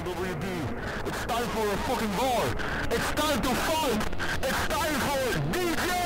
LWB. It's time for a fucking war. It's time to fight. It's time for DJ